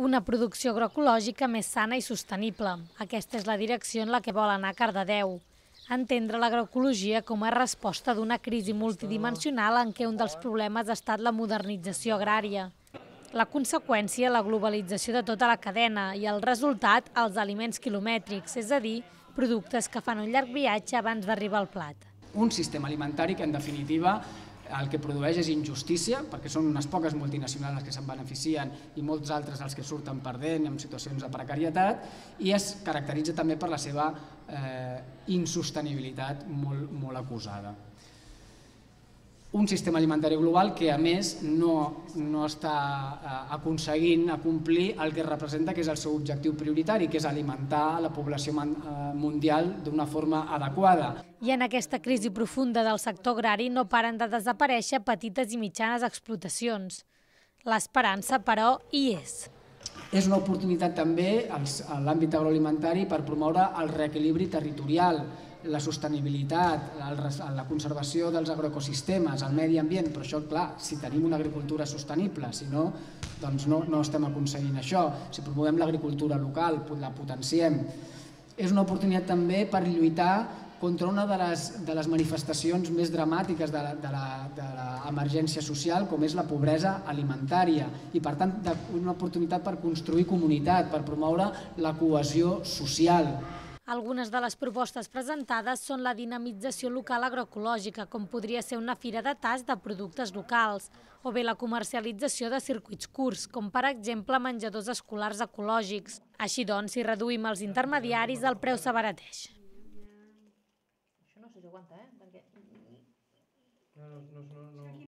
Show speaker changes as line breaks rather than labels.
Una producció agroecològica més sana i sostenible. Aquesta és la direcció en la que vol anar Cardedeu. Entendre l'agroecologia com a resposta d'una crisi multidimensional en què un dels problemes ha estat la modernització agrària. La conseqüència, la globalització de tota la cadena i el resultat, els aliments quilomètrics, és a dir, productes que fan un llarg viatge abans d'arribar al plat.
Un sistema alimentari que, en definitiva, el que produeix és injustícia, perquè són unes poques multinacionals les que se'n beneficien i molts altres els que surten perdent en situacions de precarietat, i es caracteritza també per la seva eh, insostenibilitat molt, molt acusada un sistema alimentari global que a més no, no està eh, aconseguint acomplir el que representa que és el seu objectiu prioritari, que és alimentar la població eh, mundial d'una forma adequada.
I en aquesta crisi profunda del sector agrari no paren de desaparèixer petites i mitjanes explotacions. L'esperança, però, hi és.
És una oportunitat també en l'àmbit agroalimentari per promoure el reequilibri territorial, la sostenibilitat, la conservació dels agroecosistemes, el medi ambient, però això, clar, si tenim una agricultura sostenible, si no, doncs no, no estem aconseguint això. Si promovem l'agricultura local, la potenciem. És una oportunitat també per lluitar contra una de les, de les manifestacions més dramàtiques de l'emergència social, com és la pobresa alimentària, i per tant una oportunitat per construir comunitat, per promoure la cohesió social.
Algunes de les propostes presentades són la dinamització local agroecològica, com podria ser una fira de tas de productes locals, o bé la comercialització de circuits curts, com per exemple menjadors escolars ecològics. Així doncs, si reduïm els intermediaris, el preu s'abarateix. Aguanta, eh? Perquè... No, no, no, no.